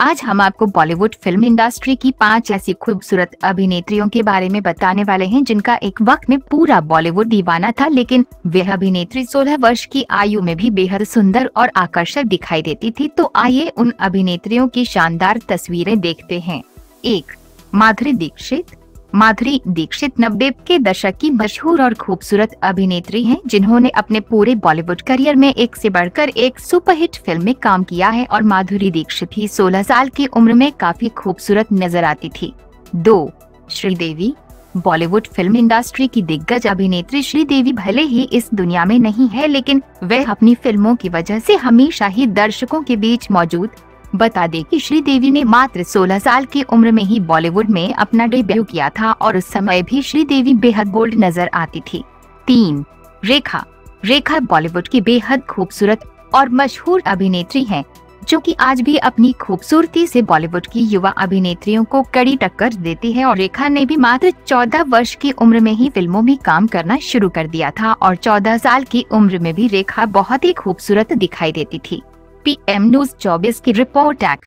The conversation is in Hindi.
आज हम आपको बॉलीवुड फ़िल्म इंडस्ट्री की पाँच ऐसी खूबसूरत अभिनेत्रियों के बारे में बताने वाले हैं, जिनका एक वक्त में पूरा बॉलीवुड दीवाना था, लेकिन वह अभिनेत्री 16 वर्ष की आयु में भी बेहद सुंदर और आकर्षक दिखाई देती थी। तो आइए उन अभिनेत्रियों की शानदार तस्वीरें देखते हैं। एक, माधुरी दीक्षित। माधुरी दीक्षित नब्बे के दशक की मशहूर और खूबसूरत अभिनेत्री हैं, जिन्होंने अपने पूरे बॉलीवुड करियर में एक से बढ़कर एक सुपरहिट फ़िल्म में काम किया है और माधुरी दीक्षित ही 16 साल की उम्र में काफ़ी खूबसूरत नज़र आती थी। दो, श्रीदेवी। बॉलीवुड फ़िल्म इंडस्ट्री की दिग्गज अभिनेत्री श्रीदेवी भले ही इस दुनिया में नहीं है, लेकिन वह अपनी फ़िल्मों की वजह से हमेशा ही दर्शकों के बीच मौजूद बता दें कि श्रीदेवी ने मात्र 16 साल की उम्र में ही बॉलीवुड में अपना डेब्यू किया था और उस समय भी श्रीदेवी बेहद बोल्ड नज़र आती थी। तीन रेखा। रेखा बॉलीवुड की बेहद खूबसूरत और मशहूर अभिनेत्री हैं, जो कि आज भी अपनी खूबसूरती से बॉलीवुड की युवा अभिनेत्रियों को कड़ी टक्कर देती है और रेखा ने भी मात्र 14 वर्ष की उम्र में ही फ़िल्मों में काम करना शुरू कर दिया था और 14 साल की उम्र में भी रेखा बहुत ही खूबसूरत दिखाई देती थी। पीएम न्यूज़ 24 की रिपोर्ट एक्ट